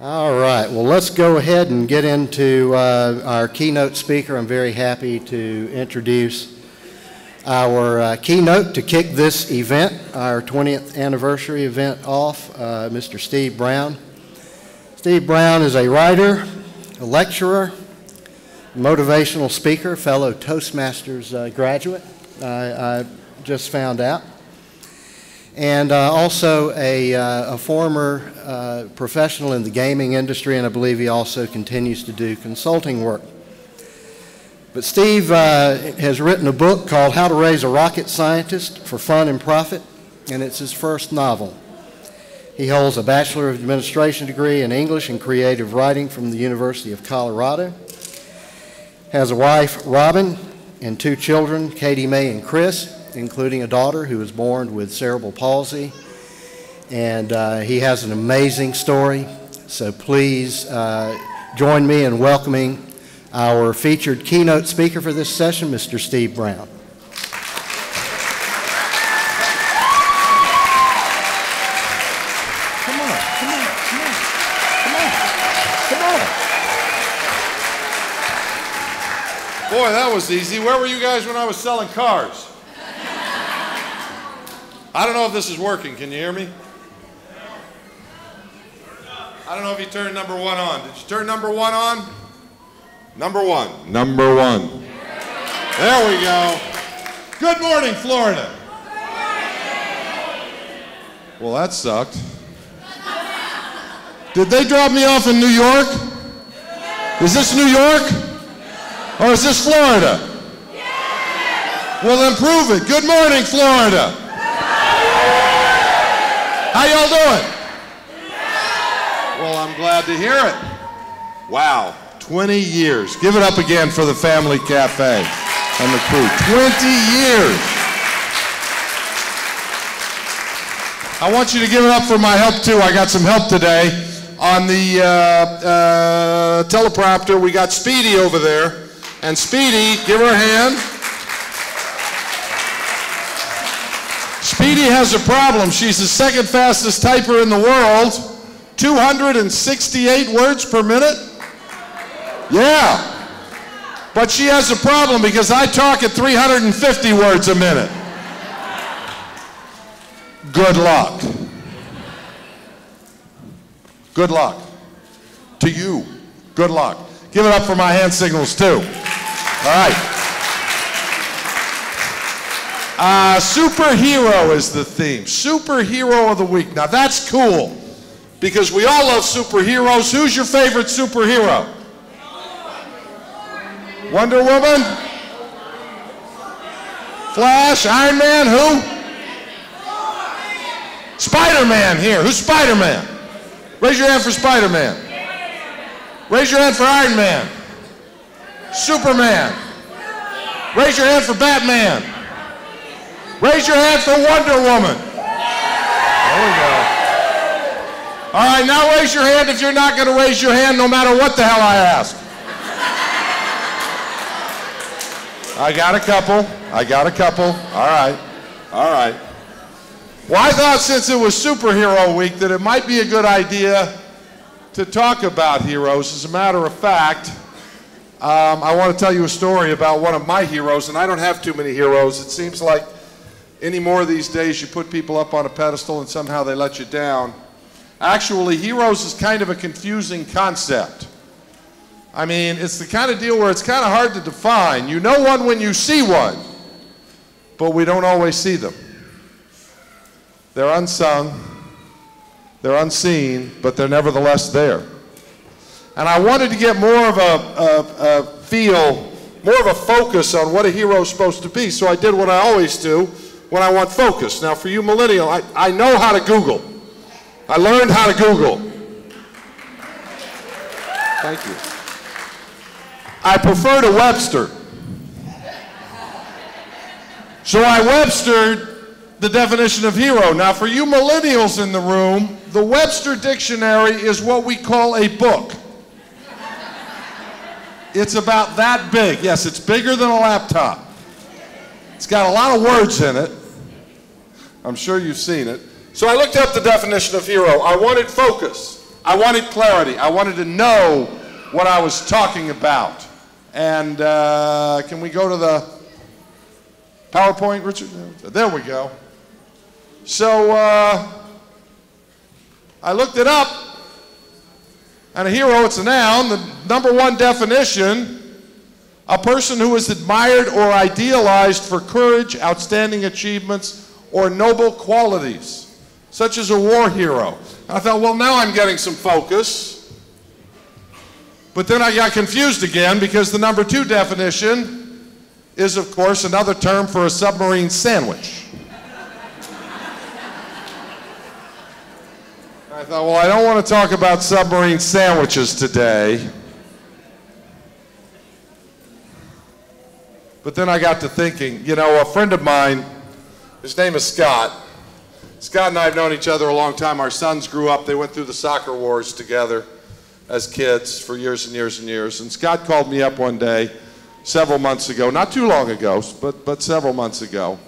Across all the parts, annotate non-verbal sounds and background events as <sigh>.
All right, well, let's go ahead and get into uh, our keynote speaker. I'm very happy to introduce our uh, keynote to kick this event, our 20th anniversary event off, uh, Mr. Steve Browne. Steve Browne is a writer, a lecturer, motivational speaker, fellow Toastmasters uh, graduate, I, I just found out and uh, also a, uh, a former uh, professional in the gaming industry, and I believe he also continues to do consulting work. But Steve uh, has written a book called How to Raise a Rocket Scientist for Fun and Profit, and it's his first novel. He holds a Bachelor of Administration degree in English and Creative Writing from the University of Colorado. Has a wife, Robin, and two children, Katie May and Chris including a daughter who was born with cerebral palsy. And uh, he has an amazing story. So please uh, join me in welcoming our featured keynote speaker for this session, Mr. Steve Browne. Come on, come on, come on, come on, come on. Boy, that was easy. Where were you guys when I was selling cars? I don't know if this is working. Can you hear me? I don't know if you turned number one on. Did you turn number one on? Number one. Number one. There we go. Good morning, Florida. Well, that sucked. Did they drop me off in New York? Is this New York? Or is this Florida? Well, then prove it. Good morning, Florida. How y'all doing? Well, I'm glad to hear it. Wow, 20 years. Give it up again for the Family Cafe and the crew. 20 years. I want you to give it up for my help too. I got some help today. On the uh, uh, teleprompter, we got Speedy over there. And Speedy, give her a hand. Speedy has a problem. She's the second fastest typer in the world. 268 words per minute? Yeah. But she has a problem because I talk at 350 words a minute. Good luck. Good luck. To you. Good luck. Give it up for my hand signals too. All right. Uh, superhero is the theme. Superhero of the week. Now that's cool because we all love superheroes. Who's your favorite superhero? Wonder Woman? Flash? Iron Man? Who? Spider Man here. Who's Spider Man? Raise your hand for Spider Man. Raise your hand for Iron Man. Superman. Raise your hand for Batman. Raise your hand for Wonder Woman. There we go. All right, now raise your hand if you're not going to raise your hand no matter what the hell I ask. I got a couple. I got a couple. All right. All right. Well, I thought since it was Superhero Week that it might be a good idea to talk about heroes. As a matter of fact, um, I want to tell you a story about one of my heroes, and I don't have too many heroes. It seems like anymore these days you put people up on a pedestal and somehow they let you down. Actually, heroes is kind of a confusing concept. I mean, it's the kind of deal where it's kind of hard to define. You know one when you see one, but we don't always see them. They're unsung, they're unseen, but they're nevertheless there. And I wanted to get more of a, a, a feel, more of a focus on what a hero is supposed to be. So I did what I always do when I want focus. Now, for you millennial, I, I know how to Google. I learned how to Google. Thank you. I prefer to Webster. So I Webstered the definition of hero. Now, for you millennials in the room, the Webster Dictionary is what we call a book. It's about that big. Yes, it's bigger than a laptop. It's got a lot of words in it. I'm sure you've seen it. So I looked up the definition of hero. I wanted focus. I wanted clarity. I wanted to know what I was talking about. And uh, can we go to the PowerPoint, Richard? There we go. So uh, I looked it up. And a hero, it's a noun. The number one definition a person who is admired or idealized for courage, outstanding achievements, or noble qualities, such as a war hero. I thought, well, now I'm getting some focus. But then I got confused again because the number two definition is, of course, another term for a submarine sandwich. I thought, well, I don't want to talk about submarine sandwiches today. But then I got to thinking, you know, a friend of mine, his name is Scott. Scott and I have known each other a long time. Our sons grew up, they went through the soccer wars together as kids for years and years and years. And Scott called me up one day, several months ago, not too long ago, but, but several months ago.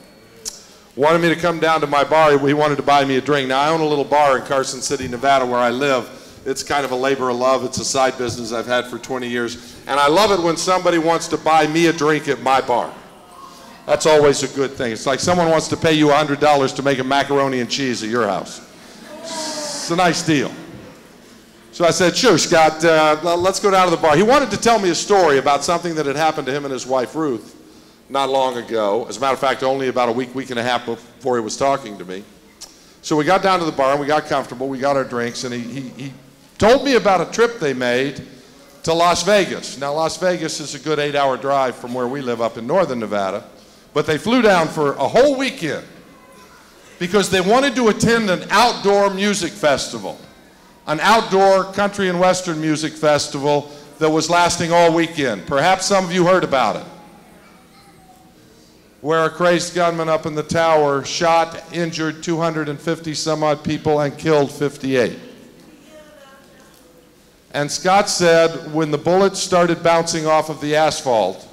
Wanted me to come down to my bar. He wanted to buy me a drink. Now, I own a little bar in Carson City, Nevada, where I live. It's kind of a labor of love. It's a side business I've had for 20 years. And I love it when somebody wants to buy me a drink at my bar. That's always a good thing. It's like someone wants to pay you $100 to make a macaroni and cheese at your house. It's a nice deal. So I said, sure, Scott, uh, let's go down to the bar. He wanted to tell me a story about something that had happened to him and his wife, Ruth, not long ago. As a matter of fact, only about a week, week and a half before he was talking to me. So we got down to the bar and we got comfortable. We got our drinks, and he, he, he told me about a trip they made to Las Vegas. Now, Las Vegas is a good eight hour drive from where we live up in northern Nevada, but they flew down for a whole weekend because they wanted to attend an outdoor music festival, an outdoor country and western music festival that was lasting all weekend. Perhaps some of you heard about it. Where a crazed gunman up in the tower shot, injured 250 some odd people, and killed 58. And Scott said when the bullets started bouncing off of the asphalt,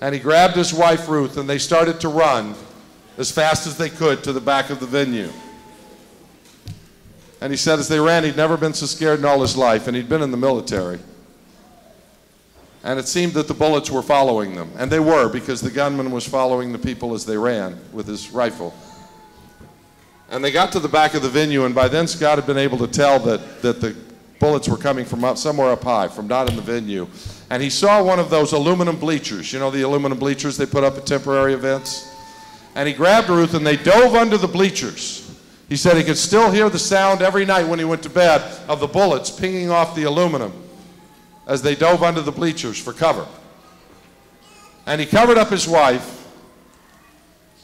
and he grabbed his wife Ruth and they started to run as fast as they could to the back of the venue. And he said as they ran, he'd never been so scared in all his life, and he'd been in the military. And it seemed that the bullets were following them. And they were, because the gunman was following the people as they ran with his rifle. And they got to the back of the venue, and by then Scott had been able to tell that, that the bullets were coming from up, somewhere up high, from not in the venue. And he saw one of those aluminum bleachers. You know the aluminum bleachers they put up at temporary events? And he grabbed Ruth and they dove under the bleachers. He said he could still hear the sound every night when he went to bed of the bullets pinging off the aluminum as they dove under the bleachers for cover. And he covered up his wife.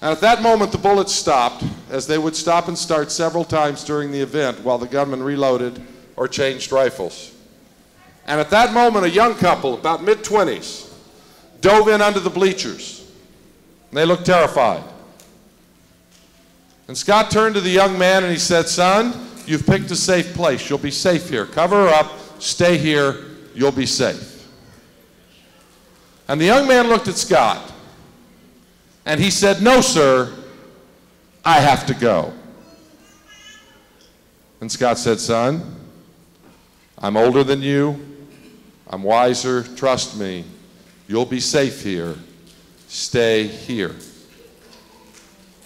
And at that moment, the bullets stopped, as they would stop and start several times during the event while the gunman reloaded or changed rifles. And at that moment, a young couple, about mid 20s, dove in under the bleachers. And They looked terrified. And Scott turned to the young man and he said, Son, you've picked a safe place. You'll be safe here. Cover her up, stay here, you'll be safe. And the young man looked at Scott and he said, No, sir, I have to go. And Scott said, Son, I'm older than you. I'm wiser. Trust me. You'll be safe here. Stay here.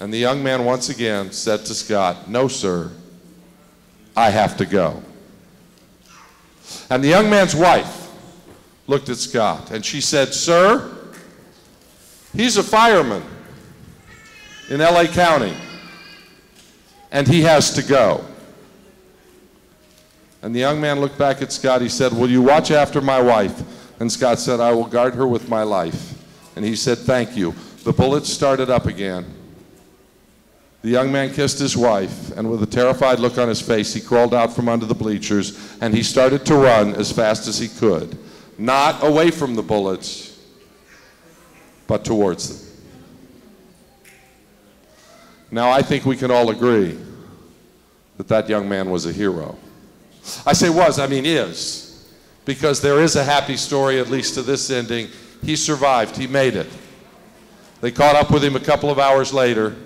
And the young man once again said to Scott, No, sir, I have to go. And the young man's wife looked at Scott and she said, Sir, he's a fireman in LA County and he has to go. And the young man looked back at Scott. He said, Will you watch after my wife? And Scott said, I will guard her with my life. And he said, Thank you. The bullets started up again. The young man kissed his wife, and with a terrified look on his face, he crawled out from under the bleachers and he started to run as fast as he could. Not away from the bullets, but towards them. Now, I think we can all agree that that young man was a hero. I say was, I mean is, because there is a happy story, at least to this ending. He survived, he made it. They caught up with him a couple of hours later.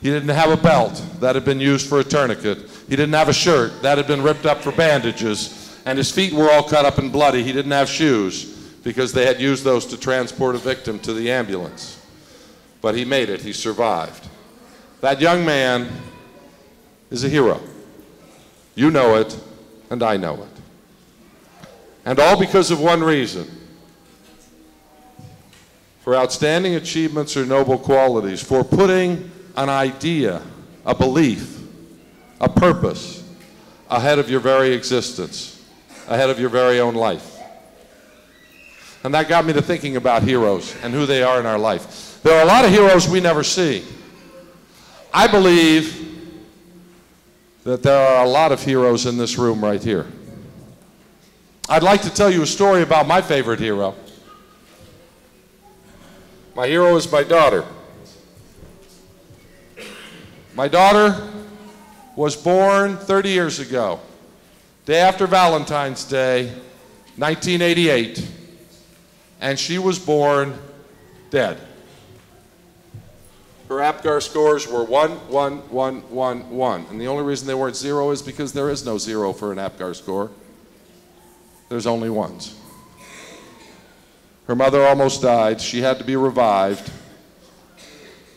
He didn't have a belt that had been used for a tourniquet. He didn't have a shirt. That had been ripped up for bandages. And his feet were all cut up and bloody. He didn't have shoes because they had used those to transport a victim to the ambulance. But he made it. He survived. That young man is a hero. You know it, and I know it. And all because of one reason. For outstanding achievements or noble qualities, for putting an idea, a belief, a purpose ahead of your very existence, ahead of your very own life. And that got me to thinking about heroes and who they are in our life. There are a lot of heroes we never see. I believe that there are a lot of heroes in this room right here. I'd like to tell you a story about my favorite hero. My hero is my daughter. My daughter was born 30 years ago, day after Valentine's Day, 1988, and she was born dead. Her APGAR scores were 1, 1, 1, 1, 1. And the only reason they weren't zero is because there is no zero for an APGAR score. There's only ones. Her mother almost died. She had to be revived.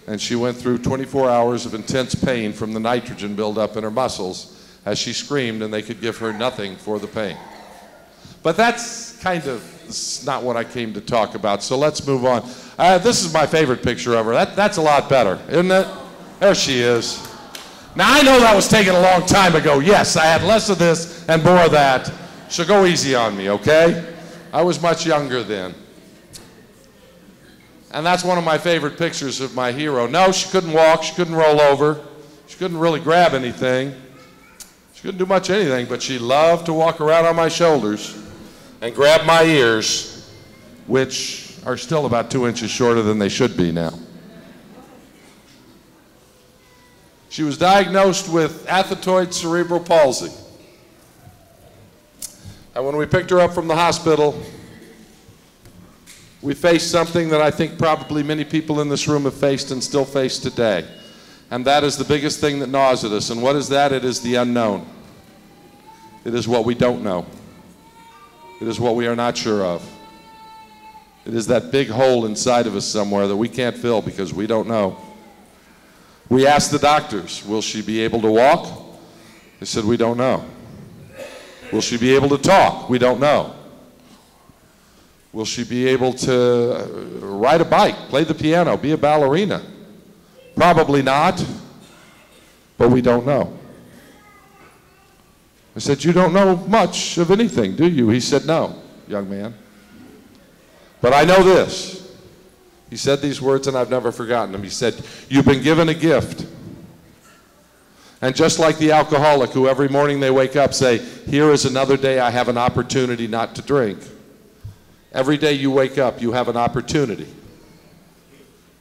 And she went through 24 hours of intense pain from the nitrogen buildup in her muscles as she screamed, and they could give her nothing for the pain. But that's kind of not what I came to talk about, so let's move on. Uh, this is my favorite picture of her. That, that's a lot better, isn't it? There she is. Now, I know that was taken a long time ago. Yes, I had less of this and more of that. So go easy on me, okay? I was much younger then. And that's one of my favorite pictures of my hero. No, she couldn't walk, she couldn't roll over, she couldn't really grab anything. She couldn't do much anything, but she loved to walk around on my shoulders and grab my ears, which are still about two inches shorter than they should be now. She was diagnosed with athetoid cerebral palsy. And when we picked her up from the hospital, we faced something that I think probably many people in this room have faced and still face today. And that is the biggest thing that gnaws at us. And what is that? It is the unknown. It is what we don't know. It is what we are not sure of. It is that big hole inside of us somewhere that we can't fill because we don't know. We asked the doctors, will she be able to walk? They said, we don't know. Will she be able to talk? We don't know. Will she be able to uh, ride a bike, play the piano, be a ballerina? Probably not, but we don't know. I said, You don't know much of anything, do you? He said, No, young man. But I know this. He said these words, and I've never forgotten them. He said, You've been given a gift. And just like the alcoholic who every morning they wake up say, Here is another day I have an opportunity not to drink. Every day you wake up, you have an opportunity.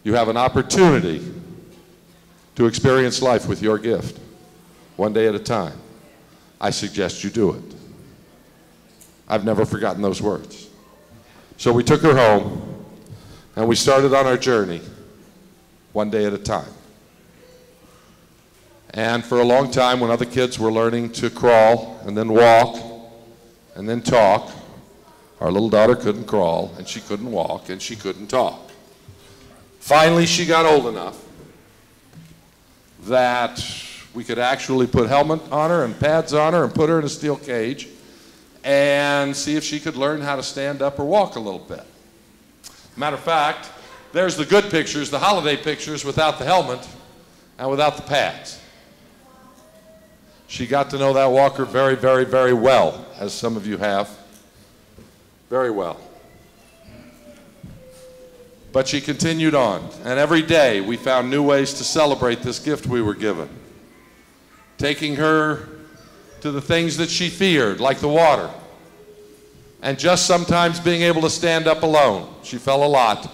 You have an opportunity to experience life with your gift, one day at a time. I suggest you do it. I've never forgotten those words. So we took her home and we started on our journey, one day at a time. And for a long time, when other kids were learning to crawl and then walk and then talk, our little daughter couldn't crawl, and she couldn't walk, and she couldn't talk. Finally, she got old enough that we could actually put helmet on her and pads on her and put her in a steel cage and see if she could learn how to stand up or walk a little bit. Matter of fact, there's the good pictures, the holiday pictures without the helmet and without the pads. She got to know that walker very, very, very well, as some of you have. Very well. But she continued on, and every day we found new ways to celebrate this gift we were given. Taking her to the things that she feared, like the water, and just sometimes being able to stand up alone. She fell a lot.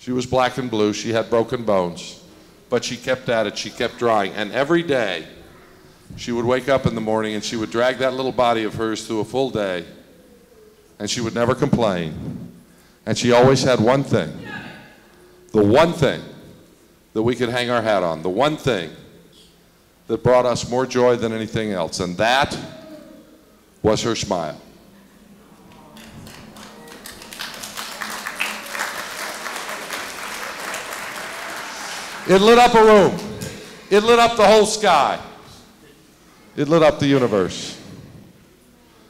She was black and blue, she had broken bones, but she kept at it, she kept trying, and every day she would wake up in the morning and she would drag that little body of hers through a full day. And she would never complain. And she always had one thing. The one thing that we could hang our hat on, the one thing that brought us more joy than anything else, and that was her smile. It lit up a room. It lit up the whole sky. It lit up the universe.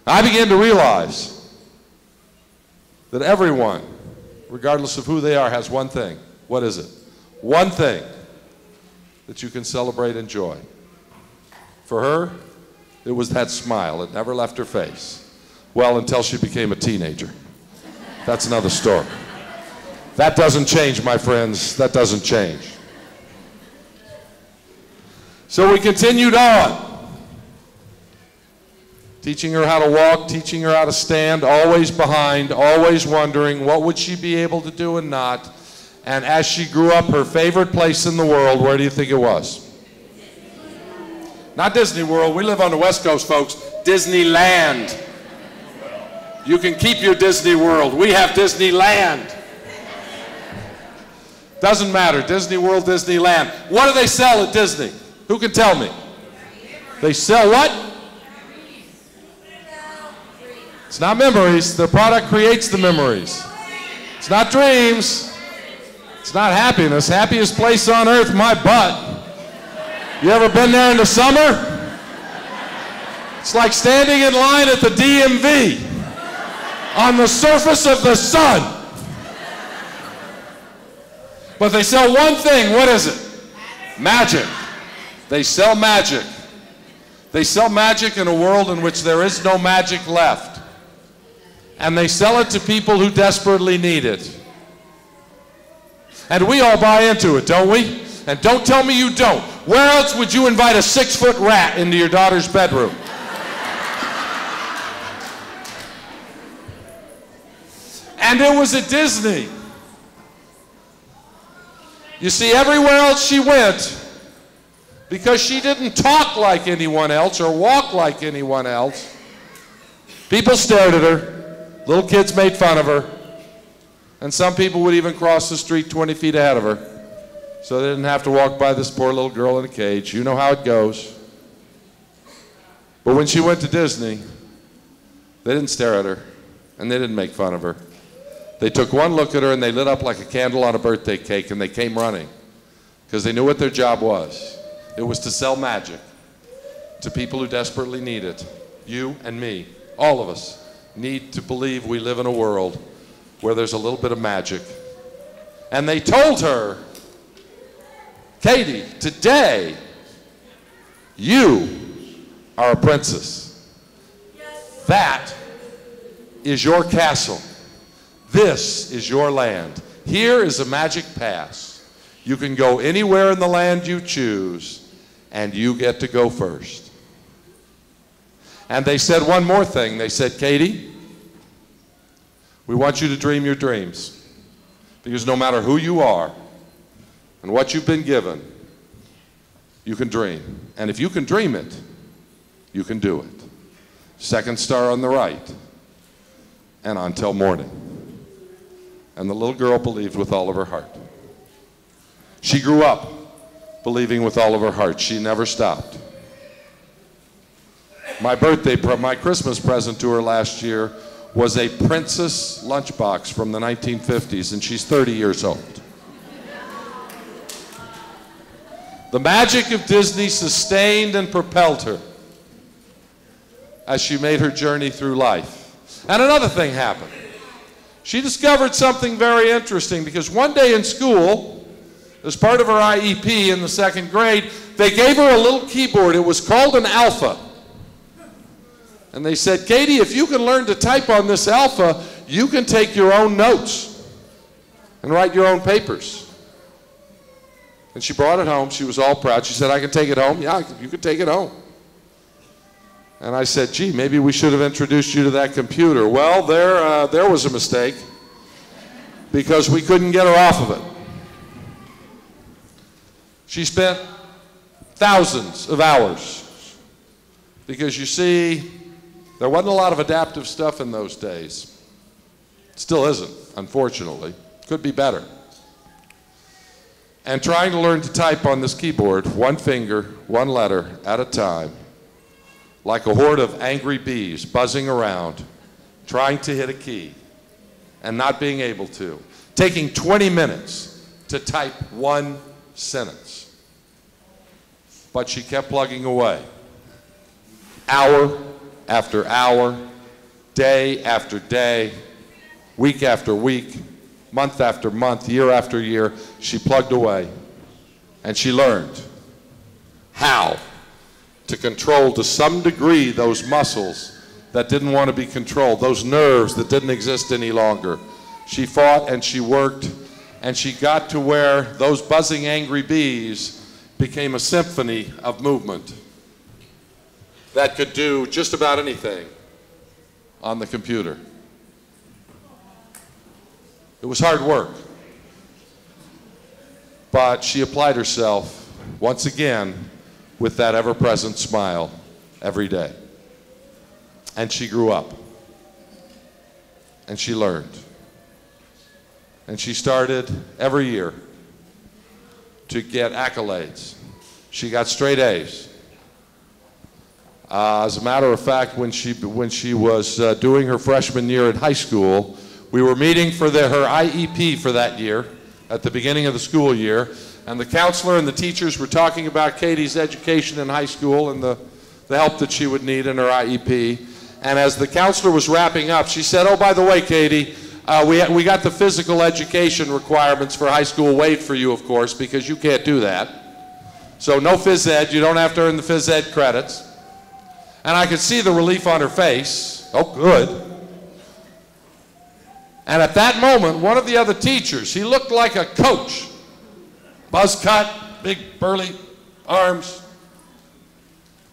I began to realize that everyone, regardless of who they are, has one thing. What is it? One thing that you can celebrate and enjoy. For her, it was that smile. It never left her face. Well, until she became a teenager. That's another story. That doesn't change, my friends. That doesn't change. So we continued on. Teaching her how to walk, teaching her how to stand, always behind, always wondering what would she be able to do and not. And as she grew up, her favorite place in the world, where do you think it was? Not Disney World. We live on the West Coast, folks. Disneyland. You can keep your Disney World. We have Disneyland. Doesn't matter. Disney World, Disneyland. What do they sell at Disney? Who can tell me? They sell what? It's not memories. The product creates the memories. It's not dreams. It's not happiness. Happiest place on earth, my butt. You ever been there in the summer? It's like standing in line at the DMV on the surface of the sun. But they sell one thing. What is it? Magic. They sell magic. They sell magic in a world in which there is no magic left and they sell it to people who desperately need it. And we all buy into it, don't we? And don't tell me you don't. Where else would you invite a six foot rat into your daughter's bedroom? And it was at Disney. You see, everywhere else she went, because she didn't talk like anyone else or walk like anyone else, people stared at her. Little kids made fun of her. And some people would even cross the street 20 feet ahead of her. So they didn't have to walk by this poor little girl in a cage. You know how it goes. But when she went to Disney, they didn't stare at her and they didn't make fun of her. They took one look at her and they lit up like a candle on a birthday cake and they came running because they knew what their job was. It was to sell magic to people who desperately need it. You and me, all of us need to believe we live in a world where there's a little bit of magic. And they told her, Katie, today you are a princess. That is your castle. This is your land. Here is a magic pass. You can go anywhere in the land you choose, and you get to go first. And they said one more thing. They said, Katie, we want you to dream your dreams. Because no matter who you are and what you've been given, you can dream. And if you can dream it, you can do it. Second star on the right. And until morning. And the little girl believed with all of her heart. She grew up believing with all of her heart. She never stopped. My birthday, my Christmas present to her last year was a Princess lunchbox from the 1950s, and she's 30 years old. The magic of Disney sustained and propelled her as she made her journey through life. And another thing happened. She discovered something very interesting because one day in school, as part of her IEP in the second grade, they gave her a little keyboard. It was called an Alpha. And they said, Katie, if you can learn to type on this alpha, you can take your own notes and write your own papers. And she brought it home. She was all proud. She said, I can take it home. Yeah, you can take it home. And I said, gee, maybe we should have introduced you to that computer. Well, there, uh, there was a mistake because we couldn't get her off of it. She spent thousands of hours because you see, there wasn't a lot of adaptive stuff in those days. Still isn't, unfortunately. Could be better. And trying to learn to type on this keyboard, one finger, one letter at a time, like a horde of angry bees buzzing around, trying to hit a key and not being able to, taking 20 minutes to type one sentence. But she kept plugging away, hour after hour, day after day, week after week, month after month, year after year, she plugged away and she learned how to control to some degree those muscles that didn't want to be controlled, those nerves that didn't exist any longer. She fought and she worked and she got to where those buzzing angry bees became a symphony of movement that could do just about anything on the computer. It was hard work. But she applied herself once again with that ever present smile every day. And she grew up. And she learned. And she started every year to get accolades. She got straight A's. Uh, as a matter of fact, when she, when she was uh, doing her freshman year in high school, we were meeting for the, her IEP for that year at the beginning of the school year, and the counselor and the teachers were talking about Katie's education in high school and the, the help that she would need in her IEP. And as the counselor was wrapping up, she said, oh, by the way, Katie, uh, we, we got the physical education requirements for high school waived for you, of course, because you can't do that. So no phys ed, you don't have to earn the phys ed credits. And I could see the relief on her face. Oh, good. And at that moment, one of the other teachers, he looked like a coach. Buzz cut, big burly arms.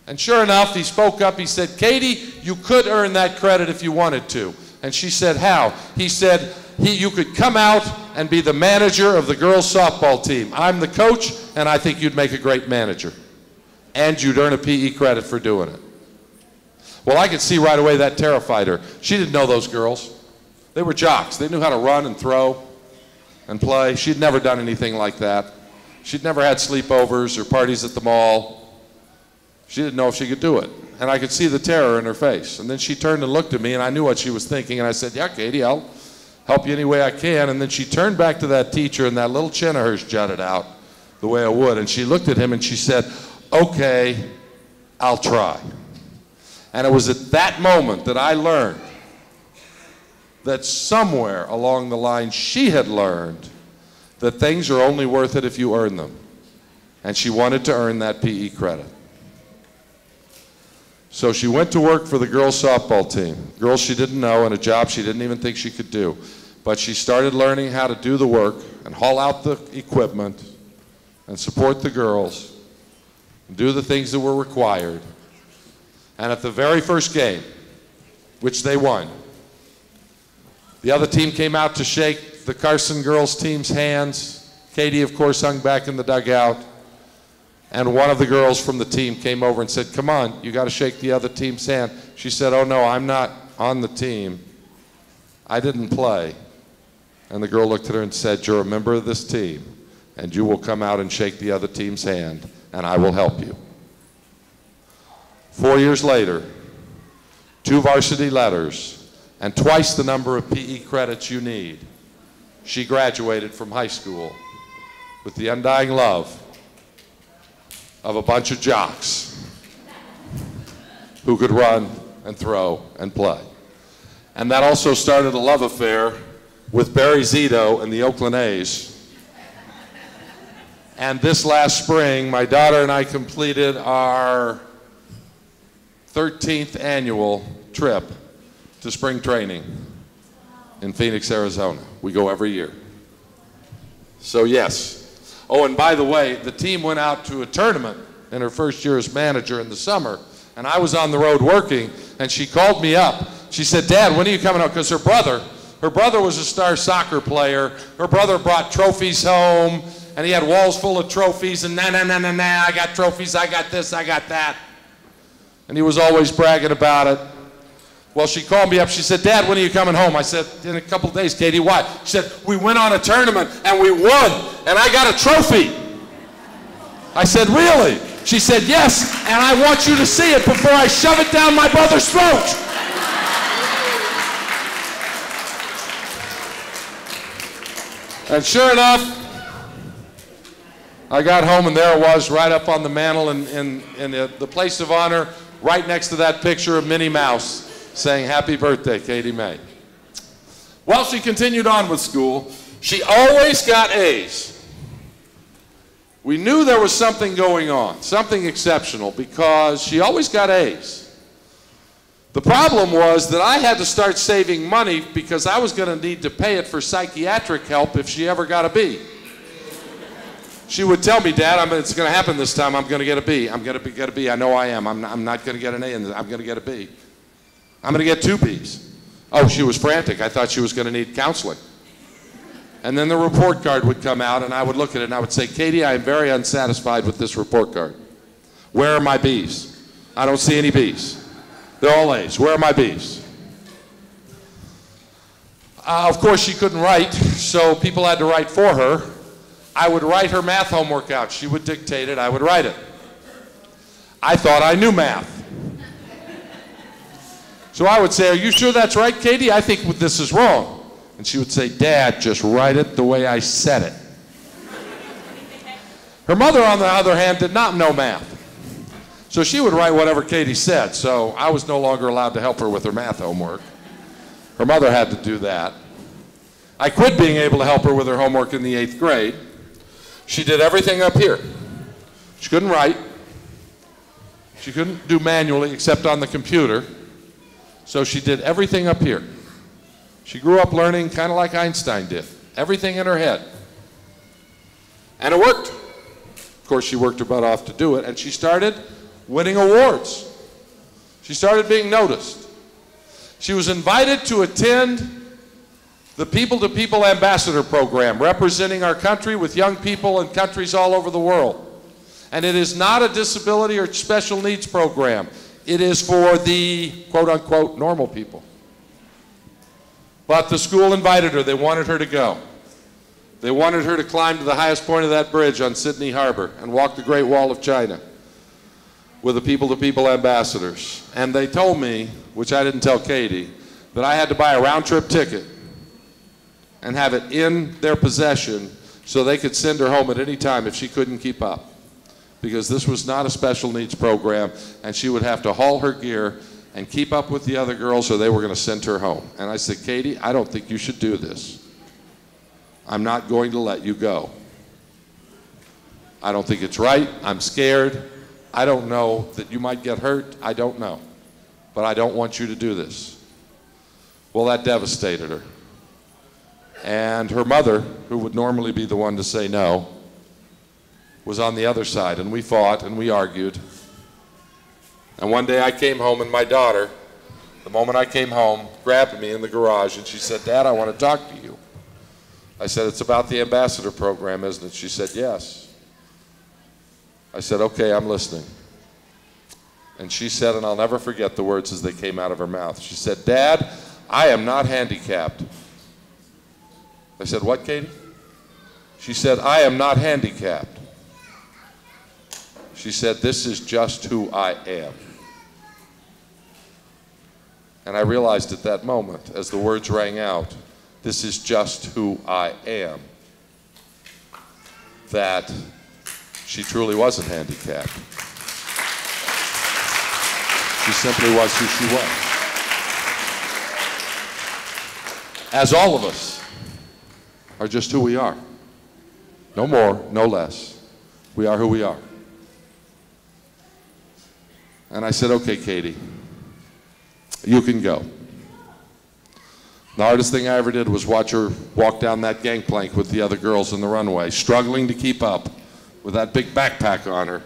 And sure enough, he spoke up. He said, Katie, you could earn that credit if you wanted to. And she said, How? He said, he, You could come out and be the manager of the girls' softball team. I'm the coach, and I think you'd make a great manager. And you'd earn a PE credit for doing it. Well, I could see right away that terrified her. She didn't know those girls. They were jocks. They knew how to run and throw and play. She'd never done anything like that. She'd never had sleepovers or parties at the mall. She didn't know if she could do it. And I could see the terror in her face. And then she turned and looked at me, and I knew what she was thinking. And I said, Yeah, Katie, I'll help you any way I can. And then she turned back to that teacher, and that little chin of hers jutted out the way it would. And she looked at him and she said, Okay, I'll try. And it was at that moment that I learned that somewhere along the line she had learned that things are only worth it if you earn them. And she wanted to earn that PE credit. So she went to work for the girls' softball team, girls she didn't know, and a job she didn't even think she could do. But she started learning how to do the work and haul out the equipment and support the girls and do the things that were required. And at the very first game, which they won, the other team came out to shake the Carson girls team's hands. Katie, of course, hung back in the dugout. And one of the girls from the team came over and said, Come on, you got to shake the other team's hand. She said, Oh, no, I'm not on the team. I didn't play. And the girl looked at her and said, You're a member of this team, and you will come out and shake the other team's hand, and I will help you. Four years later, two varsity letters, and twice the number of PE credits you need. She graduated from high school with the undying love of a bunch of jocks who could run and throw and play. And that also started a love affair with Barry Zito and the Oakland A's. And this last spring, my daughter and I completed our 13th annual trip to spring training in Phoenix, Arizona. We go every year. So, yes. Oh, and by the way, the team went out to a tournament in her first year as manager in the summer, and I was on the road working, and she called me up. She said, Dad, when are you coming out? Because her brother, her brother was a star soccer player. Her brother brought trophies home, and he had walls full of trophies, and na na na na na, I got trophies, I got this, I got that. And he was always bragging about it. Well, she called me up. She said, Dad, when are you coming home? I said, In a couple days, Katie. Why? She said, We went on a tournament and we won, and I got a trophy. I said, Really? She said, Yes, and I want you to see it before I shove it down my brother's throat. And sure enough, I got home and there it was, right up on the mantle in, in, in the, the place of honor, right next to that picture of Minnie Mouse saying, Happy birthday, Katie May. Well, she continued on with school. She always got A's. We knew there was something going on, something exceptional, because she always got A's. The problem was that I had to start saving money because I was going to need to pay it for psychiatric help if she ever got a B. She would tell me, Dad, I'm, it's going to happen this time. I'm going to get a B. I'm going to get a B. I know I am. I'm not, I'm not going to get an A, I'm going to get a B. I'm going to get two B's. Oh, she was frantic. I thought she was going to need counseling. And then the report card would come out, and I would look at it and I would say, Katie, I am very unsatisfied with this report card. Where are my B's? I don't see any B's. They're all A's. Where are my B's? Uh, of course, she couldn't write, so people had to write for her. I would write her math homework out. She would dictate it, I would write it. I thought I knew math. So I would say, Are you sure that's right, Katie? I think this is wrong. And she would say, Dad, just write it the way I said it. Her mother, on the other hand, did not know math. So she would write whatever Katie said, so I was no longer allowed to help her with her math homework. Her mother had to do that. I quit being able to help her with her homework in the eighth grade. She did everything up here. She couldn't write. She couldn't do manually except on the computer. So she did everything up here. She grew up learning kind of like Einstein did, everything in her head. And it worked. Of course, she worked her butt off to do it, and she started winning awards. She started being noticed. She was invited to attend the People to People Ambassador Program, representing our country with young people in countries all over the world. And it is not a disability or special needs program. It is for the quote unquote normal people. But the school invited her. They wanted her to go. They wanted her to climb to the highest point of that bridge on Sydney Harbor and walk the Great Wall of China with the people to people ambassadors. And they told me, which I didn't tell Katie, that I had to buy a round trip ticket and have it in their possession so they could send her home at any time if she couldn't keep up. Because this was not a special needs program, and she would have to haul her gear and keep up with the other girls or they were going to send her home. And I said, Katie, I don't think you should do this. I'm not going to let you go. I don't think it's right. I'm scared. I don't know that you might get hurt. I don't know. But I don't want you to do this. Well, that devastated her. And her mother, who would normally be the one to say no, was on the other side. And we fought and we argued. And one day I came home and my daughter, the moment I came home, grabbed me in the garage and she said, Dad, I want to talk to you. I said, It's about the ambassador program, isn't it? She said, Yes. I said, Okay, I'm listening. And she said, and I'll never forget the words as they came out of her mouth. She said, Dad, I am not handicapped. I said, What, Katie? She said, I am not handicapped. She said, This is just who I am. And I realized at that moment, as the words rang out, this is just who I am, that she truly wasn't handicapped. She simply was who she was. As all of us are just who we are. No more, no less. We are who we are. And I said, okay, Katie, you can go. The hardest thing I ever did was watch her walk down that gangplank with the other girls in the runway, struggling to keep up with that big backpack on her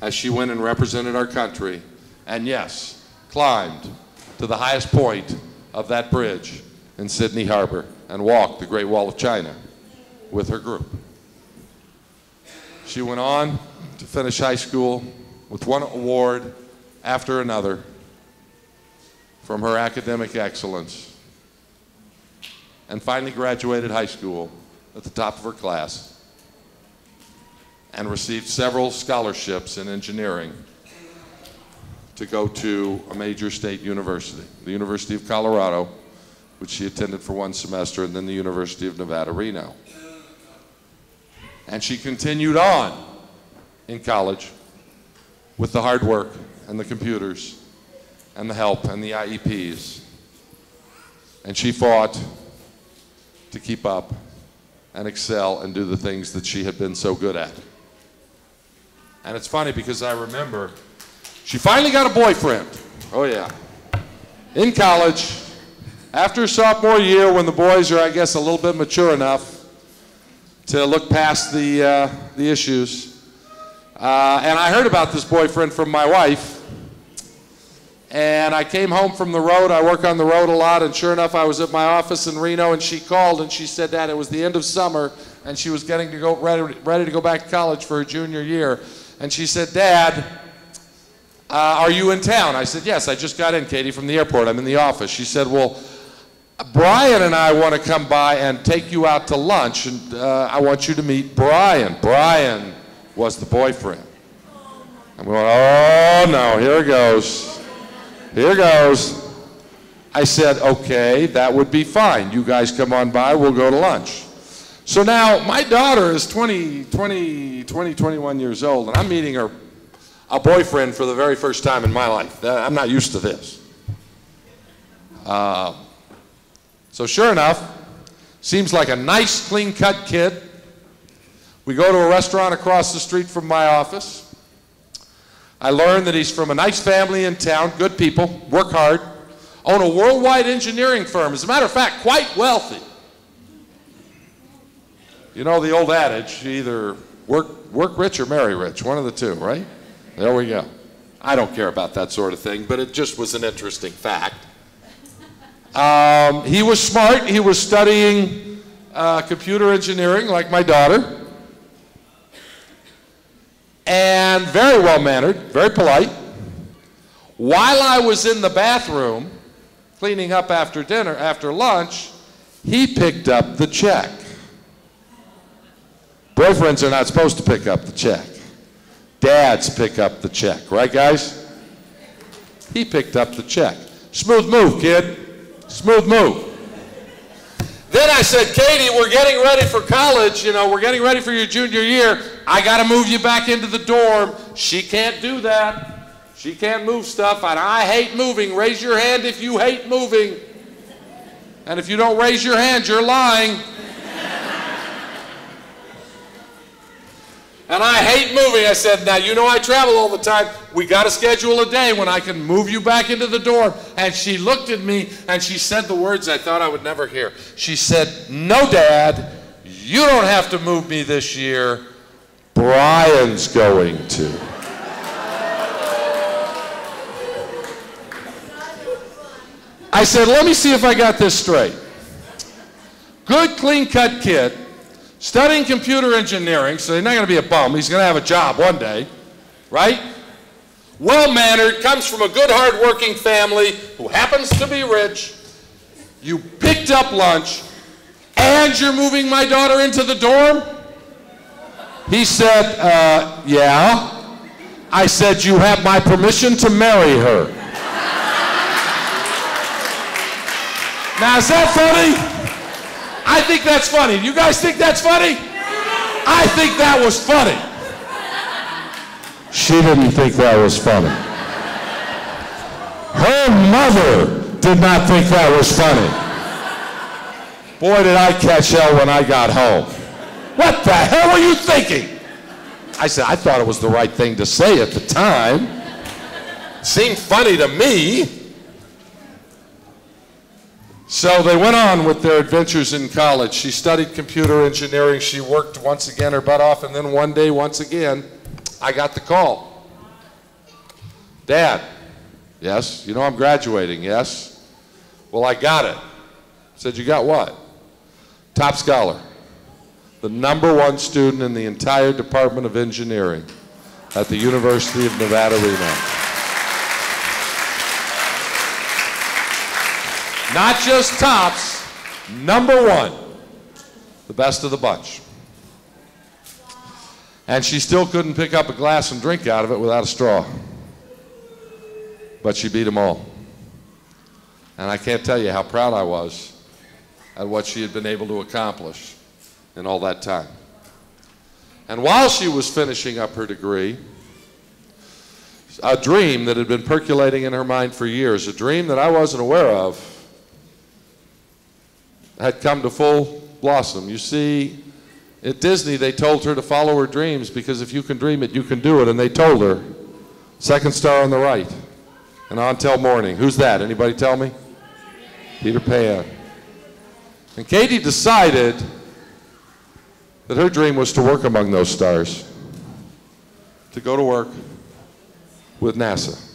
as she went and represented our country. And yes, climbed to the highest point of that bridge in Sydney Harbor and walked the Great Wall of China with her group. She went on to finish high school with one award after another from her academic excellence and finally graduated high school at the top of her class and received several scholarships in engineering to go to a major state university, the University of Colorado, which she attended for one semester, and then the University of Nevada, Reno. And she continued on in college with the hard work and the computers and the help and the IEPs. And she fought to keep up and excel and do the things that she had been so good at. And it's funny because I remember she finally got a boyfriend. Oh, yeah. In college, after sophomore year, when the boys are, I guess, a little bit mature enough to look past the, uh, the issues. Uh, and I heard about this boyfriend from my wife. And I came home from the road. I work on the road a lot. And sure enough, I was at my office in Reno. And she called and she said that it was the end of summer. And she was getting to go ready, ready to go back to college for her junior year. And she said, Dad, uh, are you in town? I said, Yes, I just got in, Katie, from the airport. I'm in the office. She said, Well, Brian and I want to come by and take you out to lunch, and uh, I want you to meet Brian. Brian was the boyfriend. I'm going, Oh no, here goes. Here goes. I said, Okay, that would be fine. You guys come on by, we'll go to lunch. So now my daughter is 20, 20, 20, 21 years old, and I'm meeting her a boyfriend for the very first time in my life. I'm not used to this. Uh, so sure enough, seems like a nice, clean-cut kid. We go to a restaurant across the street from my office. I learn that he's from a nice family in town, good people, work hard, own a worldwide engineering firm. As a matter of fact, quite wealthy. You know the old adage, either work, work rich or marry rich, one of the two, right? There we go. I don't care about that sort of thing, but it just was an interesting fact. Um, he was smart. He was studying uh, computer engineering like my daughter. And very well mannered, very polite. While I was in the bathroom cleaning up after dinner, after lunch, he picked up the check. Boyfriends are not supposed to pick up the check. Dads pick up the check, right, guys? He picked up the check. Smooth move, kid. Smooth move. Then I said, Katie, we're getting ready for college. You know, we're getting ready for your junior year. I got to move you back into the dorm. She can't do that. She can't move stuff, and I hate moving. Raise your hand if you hate moving. And if you don't raise your hand, you're lying. And I hate moving. I said, now you know I travel all the time. We got to schedule a day when I can move you back into the dorm. And she looked at me and she said the words I thought I would never hear. She said, no, Dad, you don't have to move me this year. Brian's going to. I said, let me see if I got this straight. Good, clean cut kid studying computer engineering, so he's not going to be a bum. He's going to have a job one day, right? Well mannered, comes from a good, hard working family who happens to be rich. You picked up lunch, and you're moving my daughter into the dorm? He said, uh, Yeah. I said, You have my permission to marry her. now, is that funny? I think that's funny. You guys think that's funny? I think that was funny. She didn't think that was funny. Her mother did not think that was funny. Boy, did I catch hell when I got home. What the hell were you thinking? I said, I thought it was the right thing to say at the time. Seemed funny to me. So they went on with their adventures in college. She studied computer engineering. She worked once again her butt off, and then one day, once again, I got the call. Dad, yes, you know I'm graduating, yes? Well, I got it. Said, You got what? Top scholar. The number one student in the entire Department of Engineering at the University of Nevada, Reno. Not just tops, number one. The best of the bunch. And she still couldn't pick up a glass and drink out of it without a straw. But she beat them all. And I can't tell you how proud I was at what she had been able to accomplish in all that time. And while she was finishing up her degree, a dream that had been percolating in her mind for years, a dream that I wasn't aware of, had come to full blossom. You see, at Disney, they told her to follow her dreams because if you can dream it, you can do it. And they told her, second star on the right, and on till morning. Who's that? Anybody tell me? Peter Pan. And Katie decided that her dream was to work among those stars, to go to work with NASA.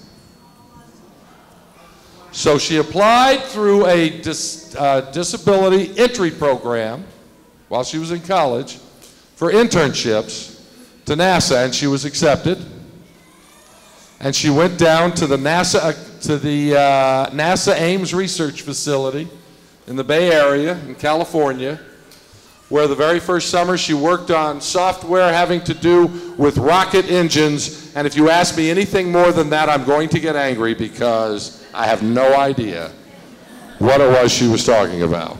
So she applied through a dis, uh, disability entry program while she was in college for internships to NASA, and she was accepted. And she went down to the NASA, uh, to the uh, NASA Ames Research Facility in the Bay Area in California, where the very first summer she worked on software having to do with rocket engines. And if you ask me anything more than that, I'm going to get angry because I have no idea what it was she was talking about.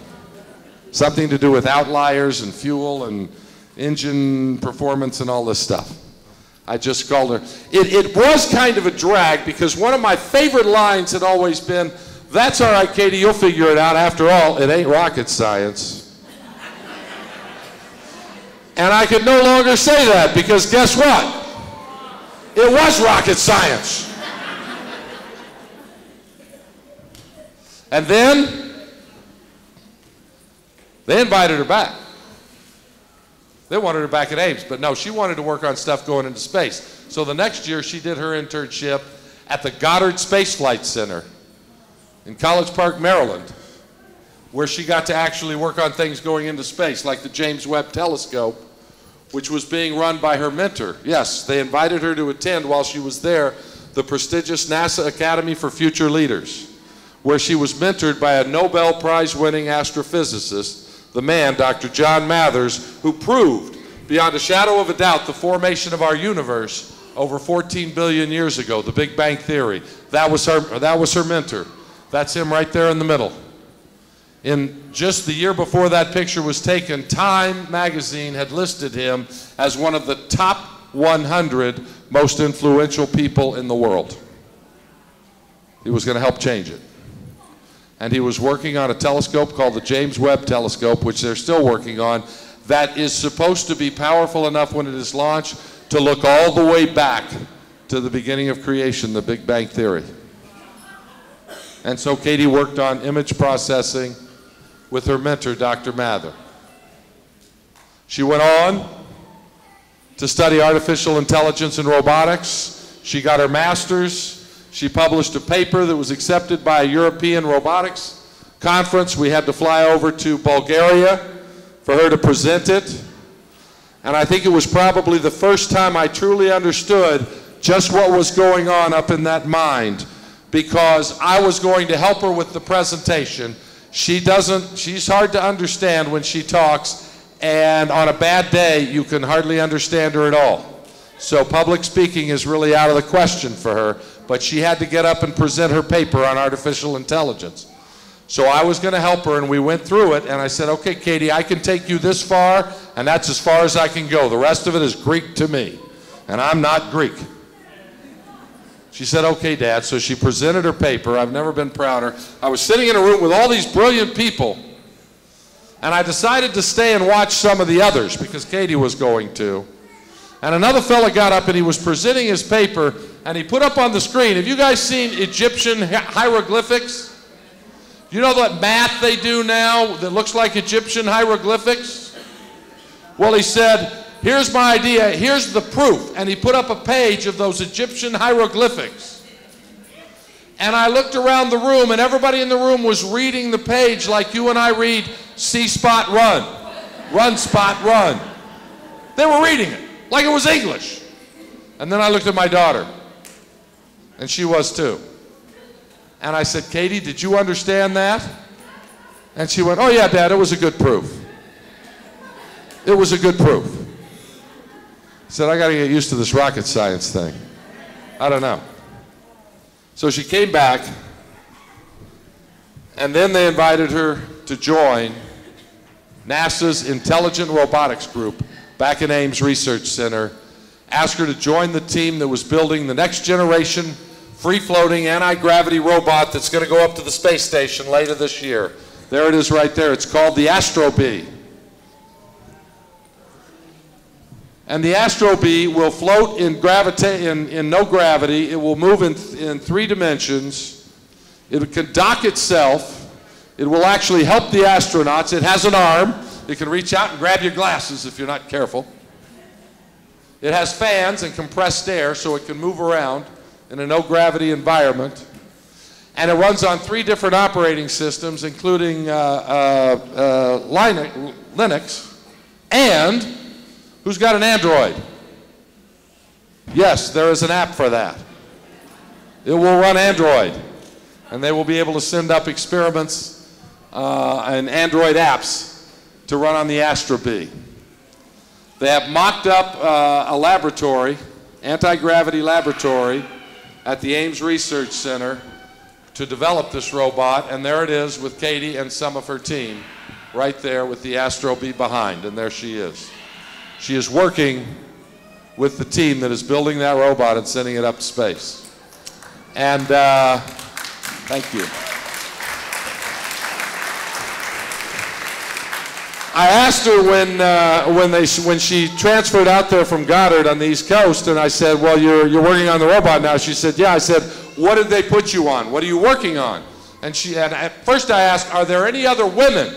Something to do with outliers and fuel and engine performance and all this stuff. I just called her. It, it was kind of a drag because one of my favorite lines had always been, that's all right, Katie, you'll figure it out. After all, it ain't rocket science. And I could no longer say that because guess what? It was rocket science. And then they invited her back. They wanted her back at Ames, but no, she wanted to work on stuff going into space. So the next year, she did her internship at the Goddard Space Flight Center in College Park, Maryland where she got to actually work on things going into space, like the James Webb Telescope, which was being run by her mentor. Yes, they invited her to attend while she was there the prestigious NASA Academy for Future Leaders, where she was mentored by a Nobel Prize winning astrophysicist, the man, Dr. John Mathers, who proved beyond a shadow of a doubt the formation of our universe over 14 billion years ago, the Big Bang Theory. That was her, that was her mentor. That's him right there in the middle. In just the year before that picture was taken, Time magazine had listed him as one of the top 100 most influential people in the world. He was going to help change it. And he was working on a telescope called the James Webb Telescope, which they're still working on, that is supposed to be powerful enough when it is launched to look all the way back to the beginning of creation, the Big Bang Theory. And so Katie worked on image processing with her mentor, Dr. Mather. She went on to study artificial intelligence and robotics. She got her master's. She published a paper that was accepted by a European robotics conference. We had to fly over to Bulgaria for her to present it. And I think it was probably the first time I truly understood just what was going on up in that mind because I was going to help her with the presentation she doesn't, she's hard to understand when she talks, and on a bad day, you can hardly understand her at all. So public speaking is really out of the question for her, but she had to get up and present her paper on artificial intelligence. So I was going to help her, and we went through it, and I said, okay, Katie, I can take you this far, and that's as far as I can go. The rest of it is Greek to me, and I'm not Greek. She said, okay, Dad. So she presented her paper. I've never been prouder. I was sitting in a room with all these brilliant people, and I decided to stay and watch some of the others because Katie was going to. And another fella got up and he was presenting his paper, and he put up on the screen, have you guys seen Egyptian hieroglyphics? You know that math they do now that looks like Egyptian hieroglyphics? Well, he said, Here's my idea. Here's the proof. And he put up a page of those Egyptian hieroglyphics. And I looked around the room, and everybody in the room was reading the page like you and I read see spot run, run spot run. They were reading it like it was English. And then I looked at my daughter, and she was too. And I said, Katie, did you understand that? And she went, Oh, yeah, Dad, it was a good proof. It was a good proof. I said, I got to get used to this rocket science thing. I don't know. So she came back, and then they invited her to join NASA's Intelligent Robotics Group back in Ames Research Center, asked her to join the team that was building the next generation free-floating anti-gravity robot that's going to go up to the space station later this year. There it is right there. It's called the Astrobee. And the Astrobee will float in, gravita- in, in no gravity. It will move in, in three dimensions. It can dock itself. It will actually help the astronauts. It has an arm. It can reach out and grab your glasses if you're not careful. It has fans and compressed air so it can move around in a no gravity environment. And it runs on three different operating systems, including uh, uh, uh, Linux and who's got an Android? Yes, there is an app for that. It will run Android, and they will be able to send up experiments uh, and Android apps to run on the Astrobee. They have mocked up uh, a laboratory, anti-gravity laboratory, at the Ames Research Center to develop this robot, and there it is with Katie and some of her team, right there with the Astrobee behind, and there she is. She is working with the team that is building that robot and sending it up to space. And uh, thank you. I asked her when, uh, when, they, when she transferred out there from Goddard on the East Coast, and I said, Well, you're, you're working on the robot now. She said, Yeah. I said, What did they put you on? What are you working on? And, she, and at first I asked, Are there any other women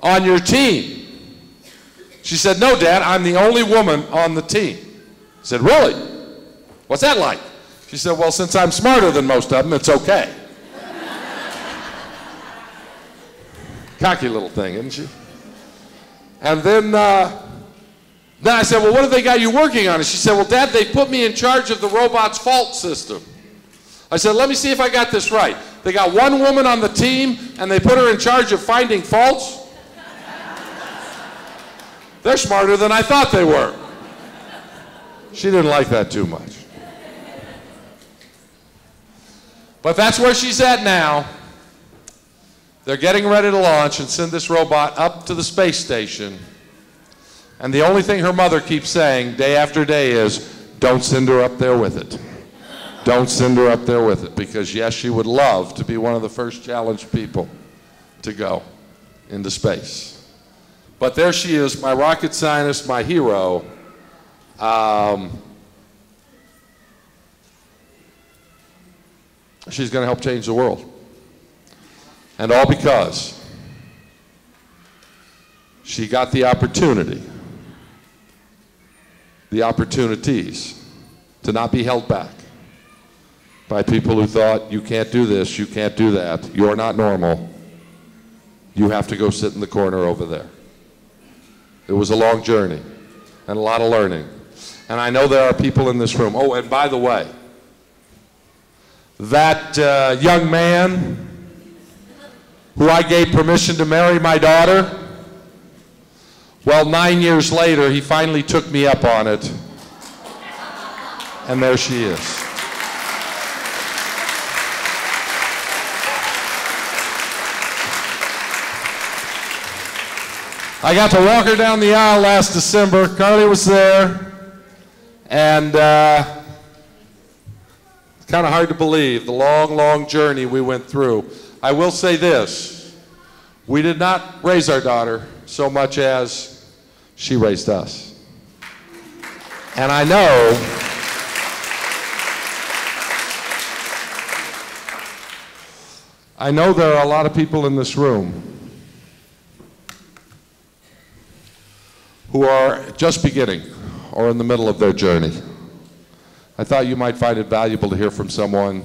on your team? She said, No, Dad, I'm the only woman on the team. I said, Really? What's that like? She said, Well, since I'm smarter than most of them, it's okay. <laughs> Cocky little thing, isn't she? And then, uh, then I said, Well, what have they got you working on? And she said, Well, Dad, they put me in charge of the robot's fault system. I said, Let me see if I got this right. They got one woman on the team and they put her in charge of finding faults? They're smarter than I thought they were. She didn't like that too much. But that's where she's at now. They're getting ready to launch and send this robot up to the space station. And the only thing her mother keeps saying day after day is, don't send her up there with it. Don't send her up there with it. Because, yes, she would love to be one of the first challenged people to go into space. But there she is, my rocket scientist, my hero. Um, she's going to help change the world. And all because she got the opportunity, the opportunities to not be held back by people who thought, you can't do this, you can't do that, you're not normal, you have to go sit in the corner over there. It was a long journey and a lot of learning. And I know there are people in this room. Oh, and by the way, that uh, young man who I gave permission to marry my daughter? Well, nine years later, he finally took me up on it. And there she is. I got to walk her down the aisle last December. Carly was there. And uh, it's kind of hard to believe the long, long journey we went through. I will say this we did not raise our daughter so much as she raised us. And I know I know there are a lot of people in this room who are just beginning or in the middle of their journey. I thought you might find it valuable to hear from someone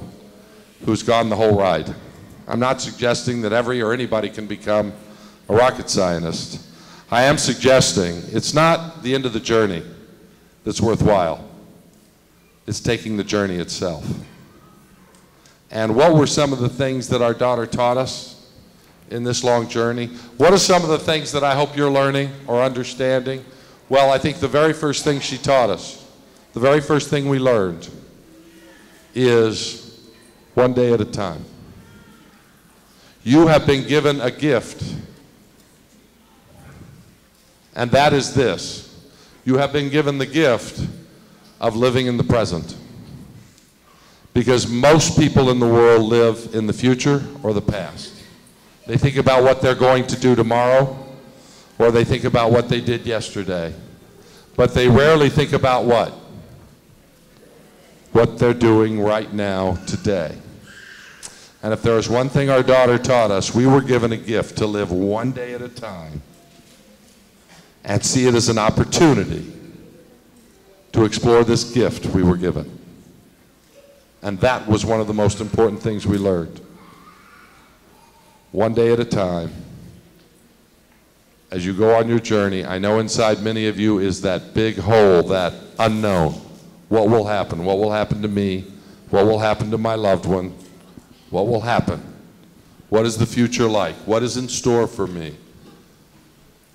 who's gone the whole ride. I'm not suggesting that every or anybody can become a rocket scientist. I am suggesting it's not the end of the journey that's worthwhile. It's taking the journey itself. And what were some of the things that our daughter taught us? in this long journey. What are some of the things that I hope you're learning or understanding? Well, I think the very first thing she taught us, the very first thing we learned, is one day at a time. You have been given a gift, and that is this you have been given the gift of living in the present. Because most people in the world live in the future or the past. They think about what they're going to do tomorrow, or they think about what they did yesterday. But they rarely think about what? What they're doing right now, today. And if there is one thing our daughter taught us, we were given a gift to live one day at a time and see it as an opportunity to explore this gift we were given. And that was one of the most important things we learned. One day at a time, as you go on your journey, I know inside many of you is that big hole, that unknown. What will happen? What will happen to me? What will happen to my loved one? What will happen? What is the future like? What is in store for me?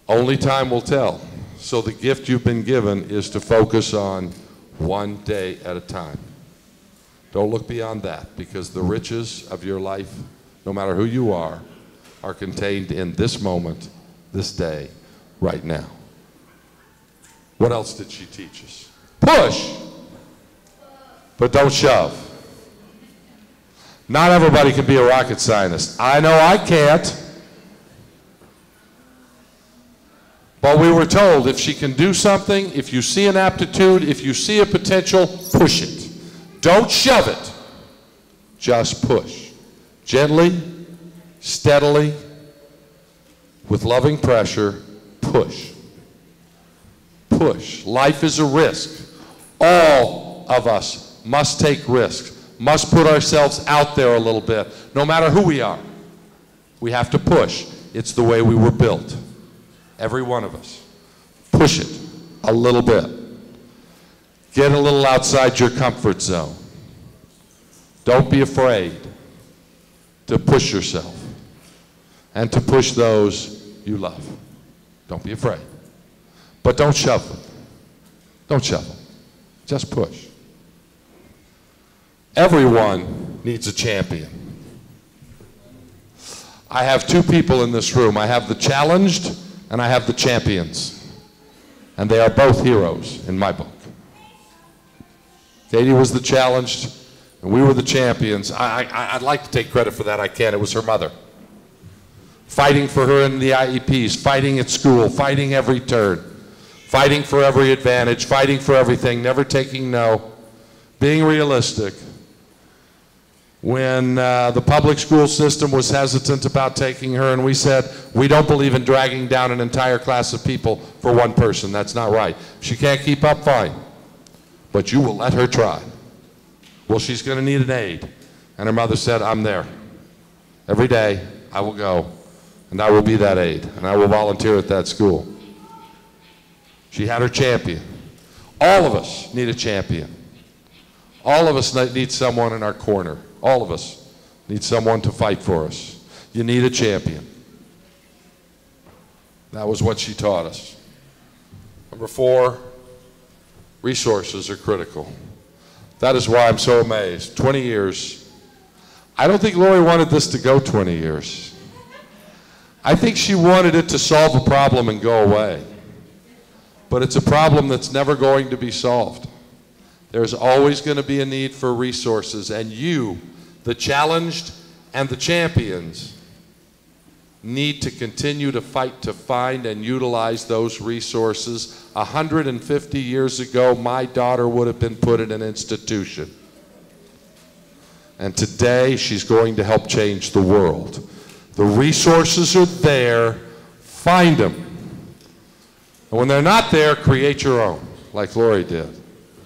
Only time will tell. So the gift you've been given is to focus on one day at a time. Don't look beyond that because the riches of your life, no matter who you are, are contained in this moment, this day, right now. What else did she teach us? Push, but don't shove. Not everybody can be a rocket scientist. I know I can't. But we were told if she can do something, if you see an aptitude, if you see a potential, push it. Don't shove it. Just push. Gently, steadily, with loving pressure, push. Push. Life is a risk. All of us must take risks, must put ourselves out there a little bit, no matter who we are. We have to push. It's the way we were built. Every one of us. Push it a little bit. Get a little outside your comfort zone. Don't be afraid to push yourself and to push those you love. Don't be afraid. But don't shove them. Don't shove them. Just push. Everyone needs a champion. I have two people in this room. I have the challenged and I have the champions. And they are both heroes in my book. Katie was the challenged, and we were the champions. I, I, would like to take credit for that. I can't. It was her mother. Fighting for her in the IEPs, fighting at school, fighting every turn, fighting for every advantage, fighting for everything, never taking no, being realistic, when uh, the public school system was hesitant about taking her, and we said, we don't believe in dragging down an entire class of people for one person. That's not right. She can't keep up, fine. But you will let her try. Well, she's going to need an aide. And her mother said, I'm there. Every day, I will go, and I will be that aide, and I will volunteer at that school. She had her champion. All of us need a champion. All of us need someone in our corner. All of us need someone to fight for us. You need a champion. That was what she taught us. Number four, resources are critical. That is why I'm so amazed. 20 years. I don't think Lori wanted this to go 20 years. I think she wanted it to solve a problem and go away. But it's a problem that's never going to be solved. There's always going to be a need for resources, and you the challenged and the champions need to continue to fight to find and utilize those resources. 150 years ago, my daughter would have been put in an institution. And today, she's going to help change the world. The resources are there, find them. And when they're not there, create your own, like Lori did.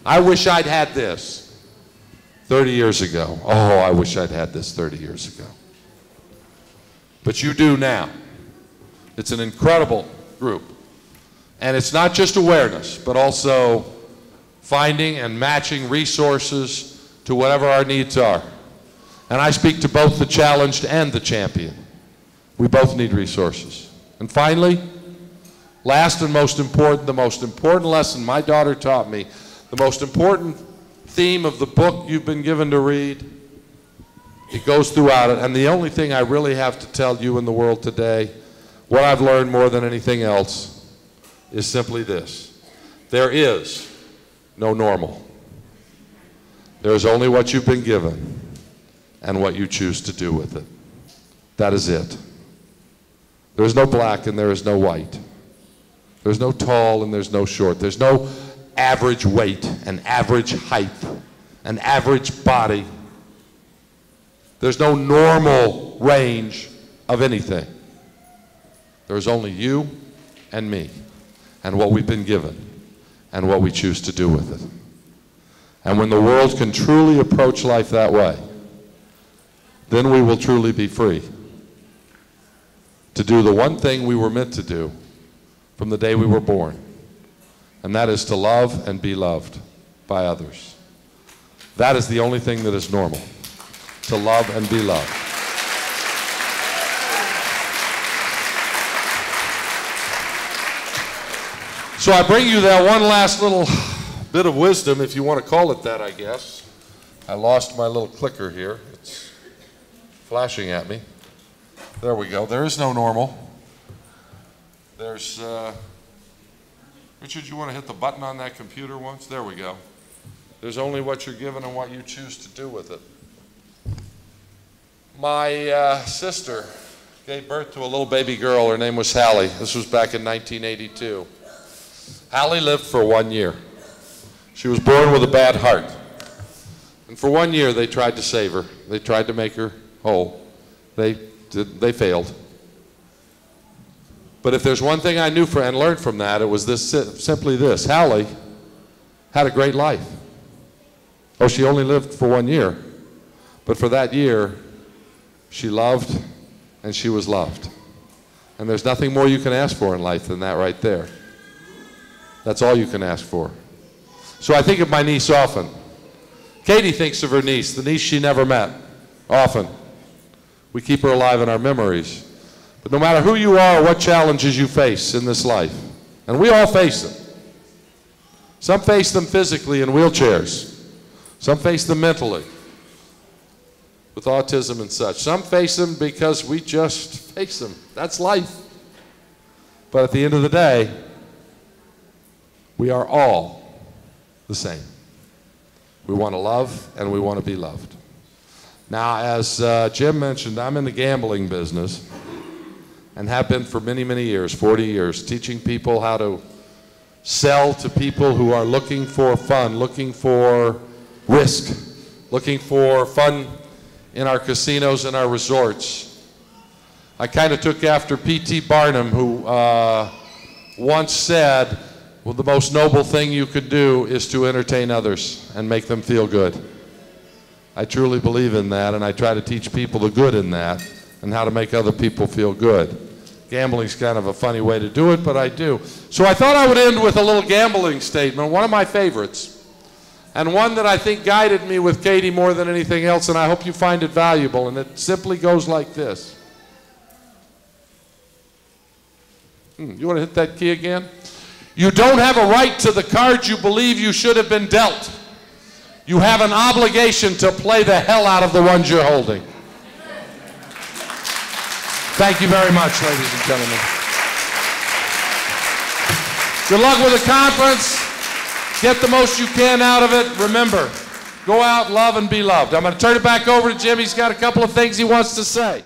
I wish I'd had this. 30 years ago. Oh, I wish I'd had this 30 years ago. But you do now. It's an incredible group. And it's not just awareness, but also finding and matching resources to whatever our needs are. And I speak to both the challenged and the champion. We both need resources. And finally, last and most important, the most important lesson my daughter taught me, the most important theme of the book you've been given to read, it goes throughout it. And the only thing I really have to tell you in the world today, what I've learned more than anything else, is simply this. There is no normal. There is only what you've been given and what you choose to do with it. That is it. There is no black and there is no white. There's no tall and there's no short. There's no average weight an average height, an average body. There's no normal range of anything. There's only you and me and what we've been given and what we choose to do with it. And when the world can truly approach life that way, then we will truly be free to do the one thing we were meant to do from the day we were born, and that is to love and be loved by others. That is the only thing that is normal, to love and be loved. So I bring you that one last little bit of wisdom, if you want to call it that, I guess. I lost my little clicker here. It's flashing at me. There we go. There is no normal. There's, uh, Richard, you want to hit the button on that computer once? There we go. There's only what you're given and what you choose to do with it. My uh, sister gave birth to a little baby girl. Her name was Hallie. This was back in 1982. Hallie lived for one year. She was born with a bad heart. And for one year, they tried to save her. They tried to make her whole. They did, they failed. But if there's one thing I knew for, and learned from that, it was this simply this. Hallie had a great life. Oh, she only lived for one year. But for that year, she loved and she was loved. And there's nothing more you can ask for in life than that right there. That's all you can ask for. So I think of my niece often. Katie thinks of her niece, the niece she never met, often. We keep her alive in our memories. But no matter who you are, or what challenges you face in this life, and we all face them. Some face them physically in wheelchairs. Some face them mentally with autism and such. Some face them because we just face them. That's life. But at the end of the day, we are all the same. We want to love and we want to be loved. Now, as uh, Jim mentioned, I'm in the gambling business and have been for many, many years 40 years teaching people how to sell to people who are looking for fun, looking for risk, looking for fun in our casinos and our resorts. I kind of took after P.T. Barnum, who uh, once said, Well, the most noble thing you could do is to entertain others and make them feel good. I truly believe in that, and I try to teach people the good in that and how to make other people feel good. Gambling's kind of a funny way to do it, but I do. So I thought I would end with a little gambling statement, one of my favorites, and one that I think guided me with Katie more than anything else, and I hope you find it valuable. And it simply goes like this. Hmm, you want to hit that key again? You don't have a right to the cards you believe you should have been dealt. You have an obligation to play the hell out of the ones you're holding. Thank you very much, ladies and gentlemen. Good luck with the conference. Get the most you can out of it. Remember, go out, love, and be loved. I'm going to turn it back over to Jim. He's got a couple of things he wants to say.